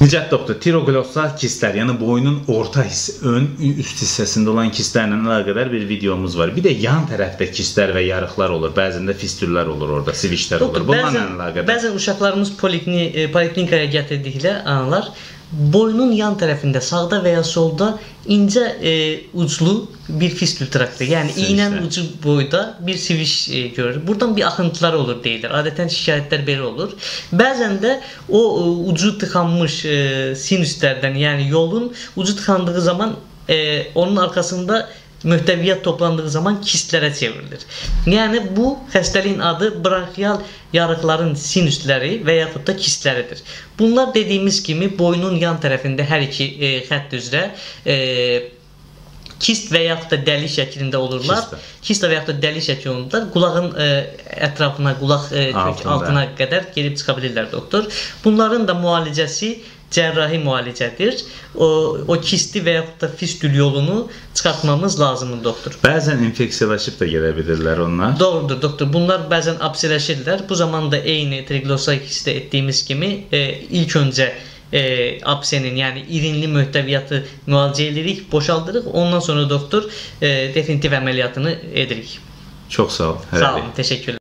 Nicat doktor, tiroglosal kistlər, yəni boynun orta hiss, ön üst hissəsində olan kistlərlə əlaqədar bir videomuz var. Bir də yan tərəfdə kistlər və yarıqlar olur. Bəzən də fistüllər olur orada, svişlər olur. Bunlarla əlaqədar. bəzən uşaqlarımız e, poliklinikaya gətirdikdə analar boynun yan tərəfində sağda və ya solda incə e, uclu bir fistül traktı, yəni Svişlər. iynənin ucu boyda bir siviş e, görür. Buradan bir axıntılar olur deyilir. Adətən şikayətlər belə olur. Bəzən də o e, ucu tıxanmış e, sinüslərdən, yəni yolun ucu tıxandığı zaman e, onun arxasında möhtəviyyat toplandığı zaman kistlərə çevrilir. Yəni bu xəstəliyin adı bronxial yarıqların sinüsləri və yaxud da kistləridir. Bunlar dediyimiz kimi boynun yan tərəfində hər iki e, xətt üzrə e, kist və yaxud da dəli şəklində olurlar. Kist və yaxud da dəli şəklində. Qulağın e, ətrafına, qulaq e, kök Altında. altına qədər gedib çıxa bilirlər doktor. Bunların da müalicəsi cərrahi müalicədir. O o kisti və yaxud da fistül yolunu çıxartmamız lazımdır doktor. Bəzən infeksiyalaşıb da gedə bilirlər onlar. Doğrudur doktor. Bunlar bəzən absiləşirlər. Bu zaman da eyni triglosayt kistdə etdiyimiz kimi e, ilk öncə e, absenin, yəni irinli möhtəviyyatı müalicə edirik, boşaldırıq. Ondan sonra doktor e, definitiv əməliyyatını edirik. Çox sağ ol. Sağ Hərəli. olun, təşəkkürlər.